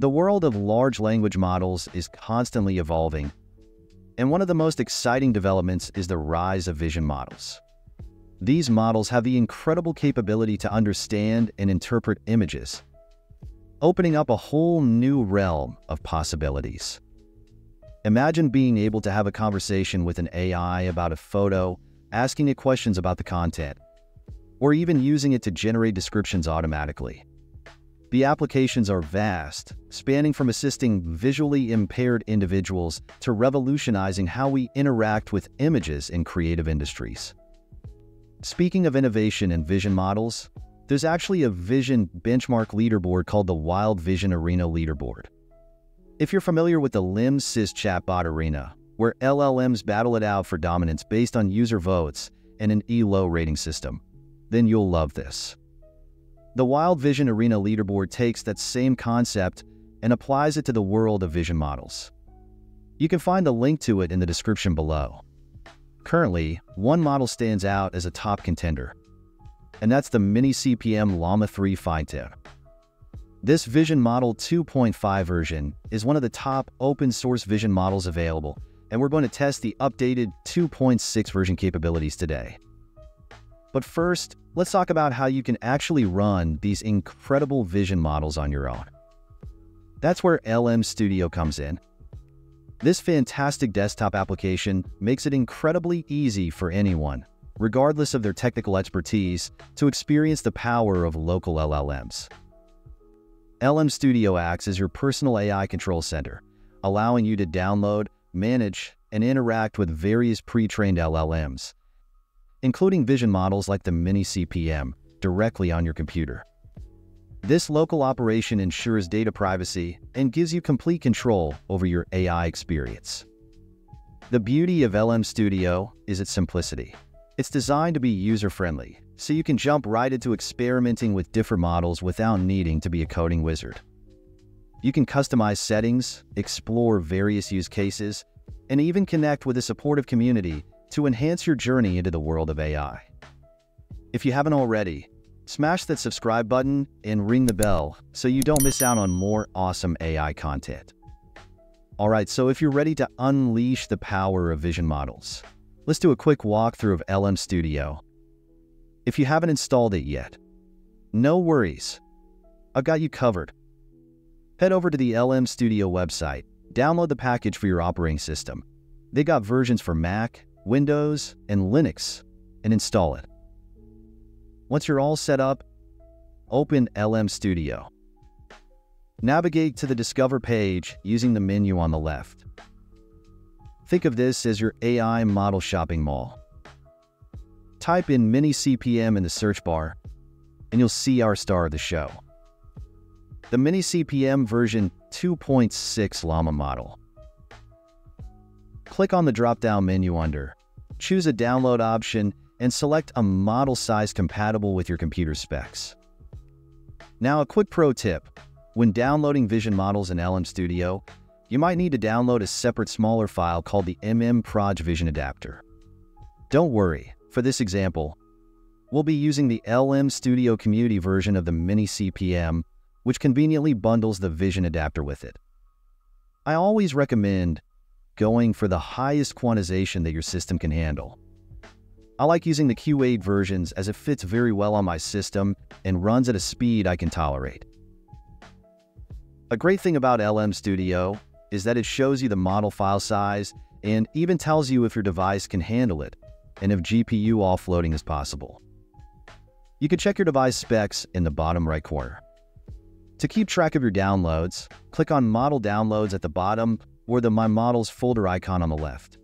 The world of large language models is constantly evolving, and one of the most exciting developments is the rise of vision models. These models have the incredible capability to understand and interpret images, opening up a whole new realm of possibilities. Imagine being able to have a conversation with an AI about a photo, asking it questions about the content, or even using it to generate descriptions automatically. The applications are vast, spanning from assisting visually impaired individuals to revolutionizing how we interact with images in creative industries. Speaking of innovation and vision models, there's actually a vision benchmark leaderboard called the Wild Vision Arena Leaderboard. If you're familiar with the LMSYS Chatbot Arena, where LLMs battle it out for dominance based on user votes and an ELO rating system, then you'll love this. The Wild Vision Arena leaderboard takes that same concept and applies it to the world of vision models. You can find the link to it in the description below. Currently, one model stands out as a top contender, and that's the Mini CP-M Llama 3 Fine-Tune. This Vision Model 2.5 version is one of the top open source vision models available, and we're going to test the updated 2.6 version capabilities today. But first, let's talk about how you can actually run these incredible vision models on your own. That's where LM Studio comes in. This fantastic desktop application makes it incredibly easy for anyone, regardless of their technical expertise, to experience the power of local LLMs. LM Studio acts as your personal AI control center, allowing you to download, manage, and interact with various pre-trained LLMs, including vision models like the Mini CP-M, directly on your computer. This local operation ensures data privacy and gives you complete control over your AI experience. The beauty of LM Studio is its simplicity. It's designed to be user-friendly, so you can jump right into experimenting with different models without needing to be a coding wizard. You can customize settings, explore various use cases, and even connect with a supportive community to enhance your journey into the world of AI. If you haven't already, smash that subscribe button and ring the bell so you don't miss out on more awesome AI content. Alright, so if you're ready to unleash the power of vision models, let's do a quick walkthrough of LM Studio. If you haven't installed it yet, no worries. I've got you covered. Head over to the LM Studio website, download the package for your operating system. They got versions for Mac, Windows, and Linux, and install it. Once you're all set up, open LM Studio. Navigate to the Discover page using the menu on the left. Think of this as your AI model shopping mall. Type in Mini CP-M in the search bar, and you'll see our star of the show. The Mini CP-M version 2.6 Llama model. Click on the drop-down menu under, choose a download option, and select a model size compatible with your computer specs. Now a quick pro tip. When downloading vision models in LM Studio, you might need to download a separate smaller file called the mmproj Vision Adapter. Don't worry, for this example, we'll be using the LM Studio Community version of the Mini CP-M, which conveniently bundles the Vision Adapter with it. I always recommend going for the highest quantization that your system can handle. I like using the Q8 versions as it fits very well on my system and runs at a speed I can tolerate. A great thing about LM Studio is that it shows you the model file size and even tells you if your device can handle it and if GPU offloading is possible. You can check your device specs in the bottom right corner. To keep track of your downloads, click on Model Downloads at the bottom or the My Models folder icon on the left.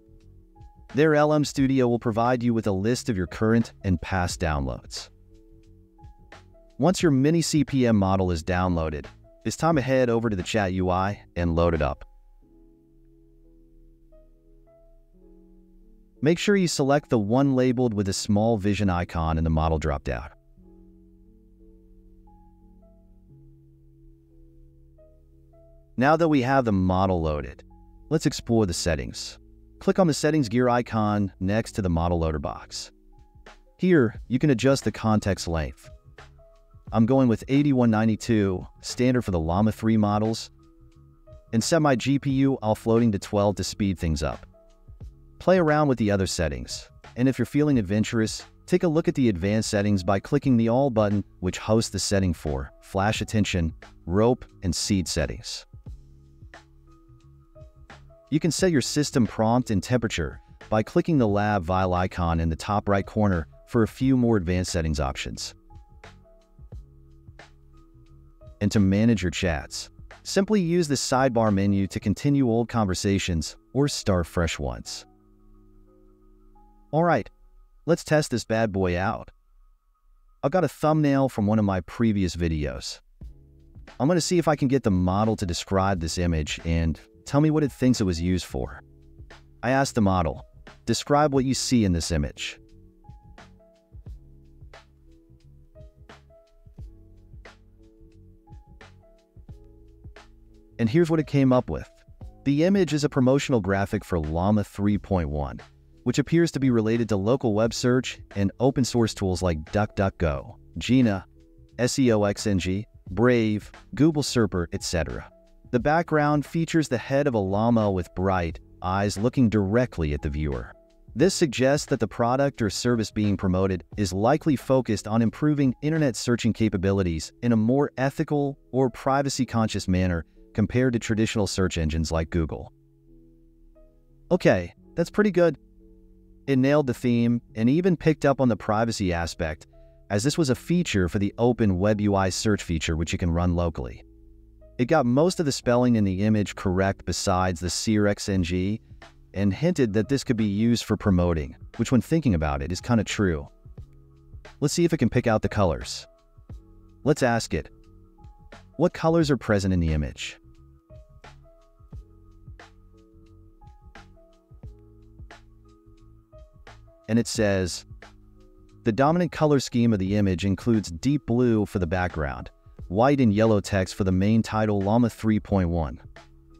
There, LM Studio will provide you with a list of your current and past downloads. Once your Mini CP-M model is downloaded, it's time to head over to the Chat UI and load it up. Make sure you select the one labeled with a small vision icon in the model dropdown. Now that we have the model loaded, Let's explore the settings. Click on the settings gear icon next to the model loader box. Here, you can adjust the context length. I'm going with 8192, standard for the Llama 3 models, and set my GPU offloading to 12 to speed things up. Play around with the other settings, and if you're feeling adventurous, take a look at the advanced settings by clicking the All button which hosts the setting for flash attention, rope, and seed settings. You can set your system prompt and temperature by clicking the lab vial icon in the top right corner for a few more advanced settings options. And to manage your chats, simply use the sidebar menu to continue old conversations or start fresh ones. Alright, let's test this bad boy out. I've got a thumbnail from one of my previous videos. I'm going to see if I can get the model to describe this image and tell me what it thinks it was used for. I asked the model, describe what you see in this image. And here's what it came up with. The image is a promotional graphic for Llama 3.1, which appears to be related to local web search and open source tools like DuckDuckGo, Jina, SEOXNG, Brave, Google Serper, etc. The background features the head of a llama with bright eyes looking directly at the viewer. This suggests that the product or service being promoted is likely focused on improving internet searching capabilities in a more ethical or privacy-conscious manner compared to traditional search engines like Google. Okay, that's pretty good. It nailed the theme and even picked up on the privacy aspect, as this was a feature for the open Web UI search feature which you can run locally. It got most of the spelling in the image correct besides the SearXNG, and hinted that this could be used for promoting, which when thinking about it is kind of true. Let's see if it can pick out the colors. Let's ask it, what colors are present in the image? and it says, The dominant color scheme of the image includes deep blue for the background, white and yellow text for the main title Llama 3.1.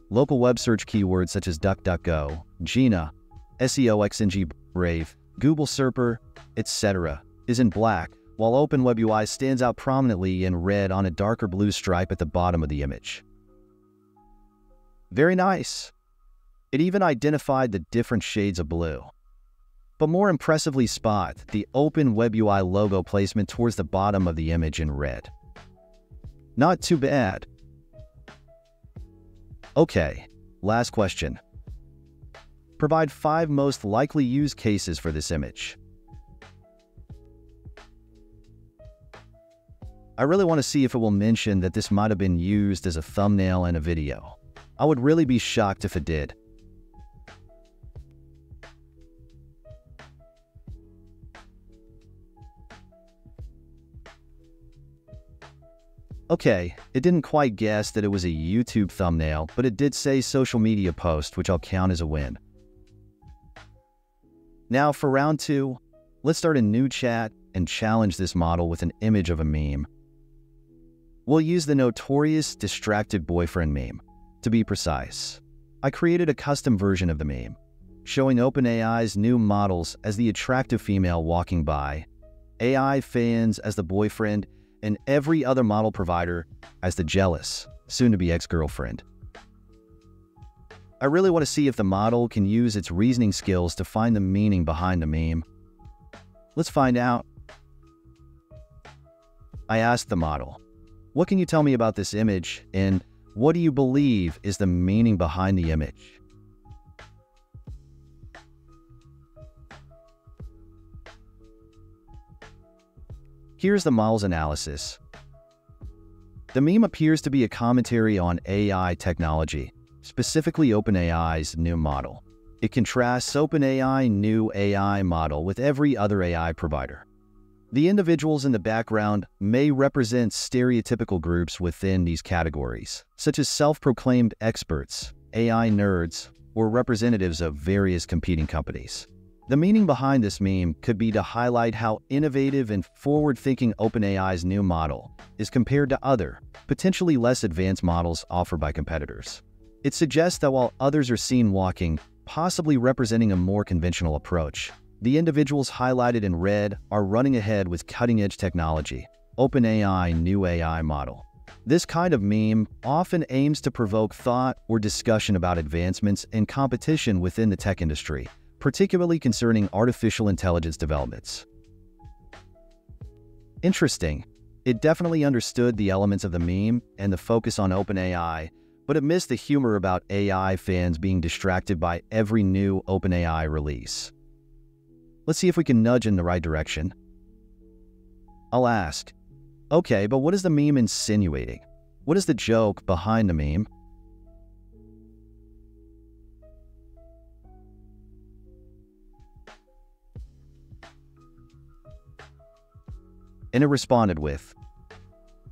Local web search keywords such as DuckDuckGo, Jina, SEOXNG Brave, Google Serper, etc. is in black, while Open Web UI stands out prominently in red on a darker blue stripe at the bottom of the image. Very nice. It even identified the different shades of blue but more impressively spot the Open WebUI logo placement towards the bottom of the image in red. Not too bad. Okay, last question. Provide five most likely use cases for this image. I really want to see if it will mention that this might have been used as a thumbnail in a video. I would really be shocked if it did. Okay, it didn't quite guess that it was a YouTube thumbnail, but it did say social media post, which I'll count as a win. Now for round two, let's start a new chat and challenge this model with an image of a meme. We'll use the notorious distracted boyfriend meme, to be precise. I created a custom version of the meme, showing OpenAI's new models as the attractive female walking by, AI fans as the boyfriend, and every other model provider as the jealous, soon-to-be ex-girlfriend. I really want to see if the model can use its reasoning skills to find the meaning behind the meme. Let's find out. I asked the model, what can you tell me about this image and what do you believe is the meaning behind the image? Here's the model's analysis. The meme appears to be a commentary on AI technology, specifically OpenAI's new model. It contrasts OpenAI new AI model with every other AI provider. The individuals in the background may represent stereotypical groups within these categories, such as self-proclaimed experts, AI nerds, or representatives of various competing companies. The meaning behind this meme could be to highlight how innovative and forward-thinking OpenAI's new model is compared to other, potentially less advanced models offered by competitors. It suggests that while others are seen walking, possibly representing a more conventional approach, the individuals highlighted in red are running ahead with cutting-edge technology, OpenAI new AI model. This kind of meme often aims to provoke thought or discussion about advancements and competition within the tech industry, particularly concerning artificial intelligence developments. Interesting. It definitely understood the elements of the meme and the focus on OpenAI, but it missed the humor about AI fans being distracted by every new OpenAI release. Let's see if we can nudge in the right direction. I'll ask, okay, but what is the meme insinuating? What is the joke behind the meme? And it responded with,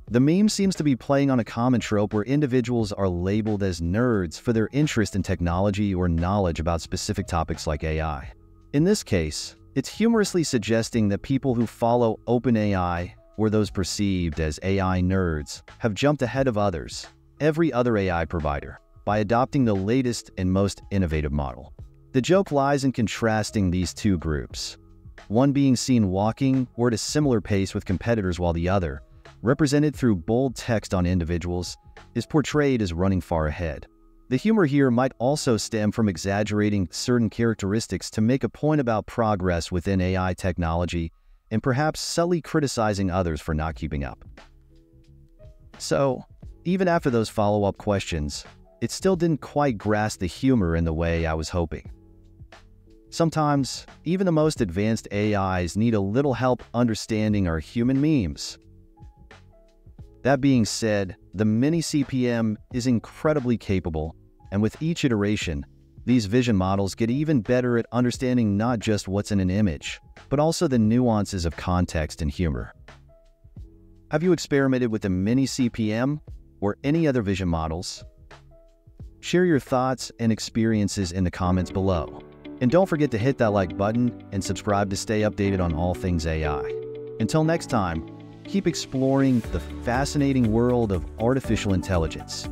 the meme seems to be playing on a common trope where individuals are labeled as nerds for their interest in technology or knowledge about specific topics like AI. In this case, it's humorously suggesting that people who follow OpenAI or those perceived as AI nerds have jumped ahead of others, every other AI provider, by adopting the latest and most innovative model. The joke lies in contrasting these two groups, one being seen walking or at a similar pace with competitors while the other, represented through bold text on individuals, is portrayed as running far ahead. The humor here might also stem from exaggerating certain characteristics to make a point about progress within AI technology and perhaps subtly criticizing others for not keeping up. So, even after those follow up questions, it still didn't quite grasp the humor in the way I was hoping. Sometimes, even the most advanced AIs need a little help understanding our human memes. That being said, the Mini CPM is incredibly capable, and with each iteration, these vision models get even better at understanding not just what's in an image, but also the nuances of context and humor. Have you experimented with the Mini CPM or any other vision models? Share your thoughts and experiences in the comments below. And don't forget to hit that like button and subscribe to stay updated on all things AI. Until next time, keep exploring the fascinating world of artificial intelligence.